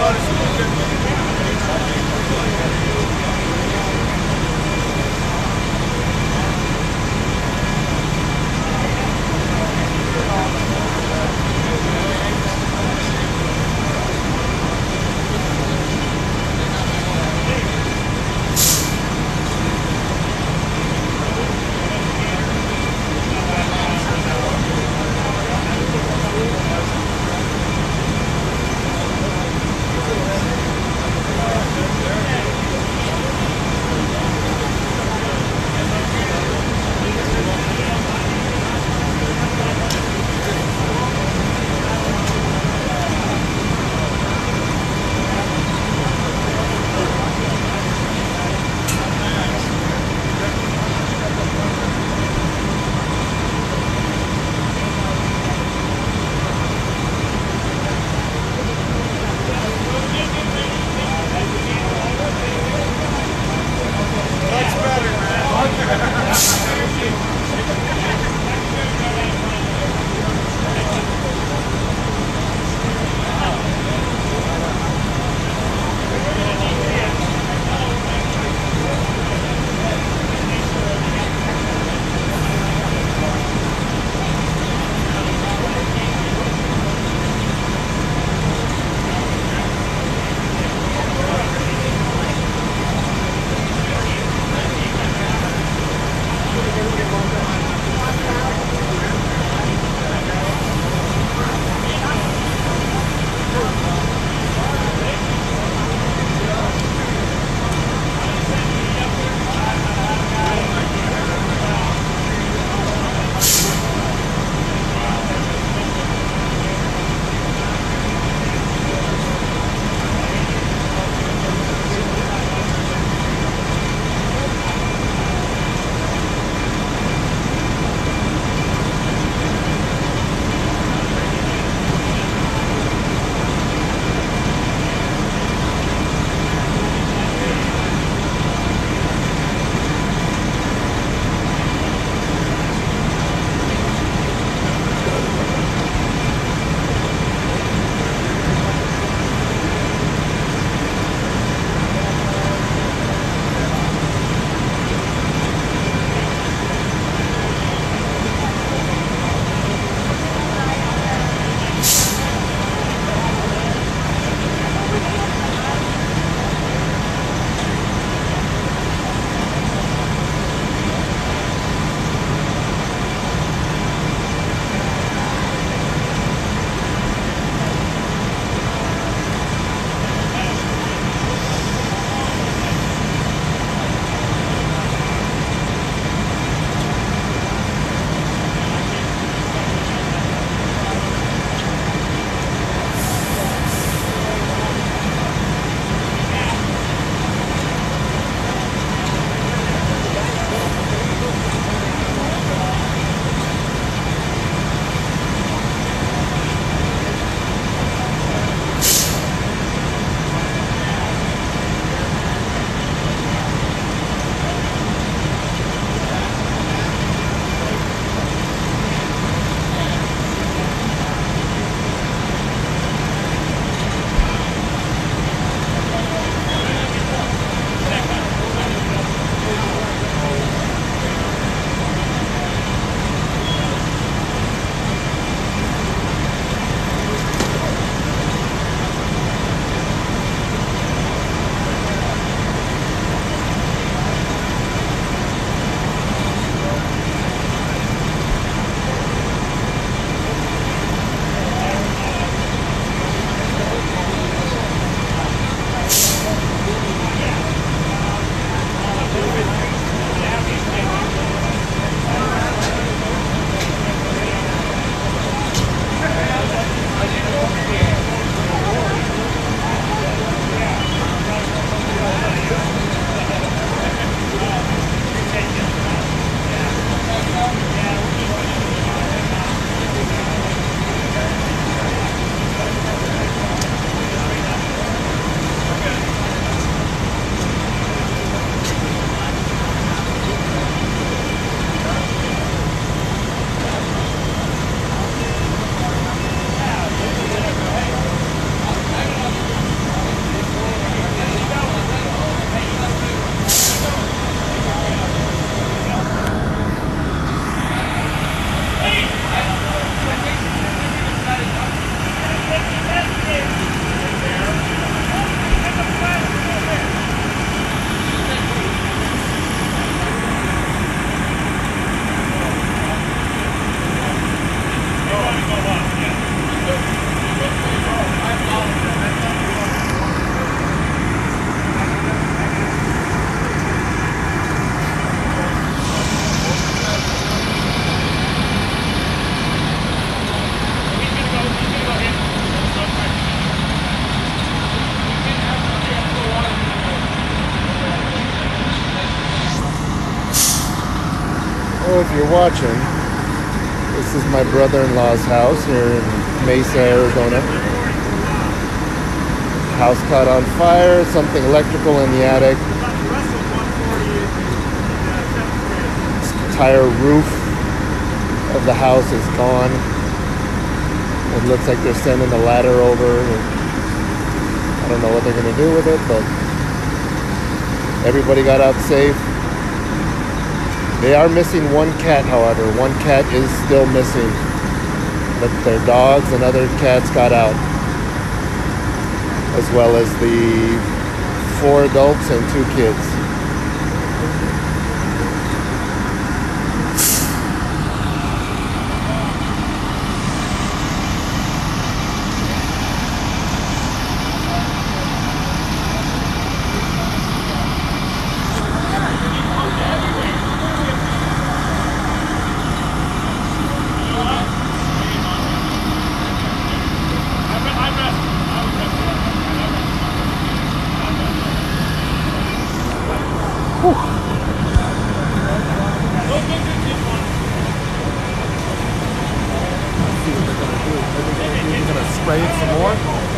Paris'in you're watching, this is my brother-in-law's house here in Mesa, Arizona. House caught on fire, something electrical in the attic. Entire roof of the house is gone. It looks like they're sending a ladder over. I don't know what they're gonna do with it, but everybody got out safe. They are missing one cat, however. One cat is still missing. But their dogs and other cats got out. As well as the four adults and two kids. ready some more.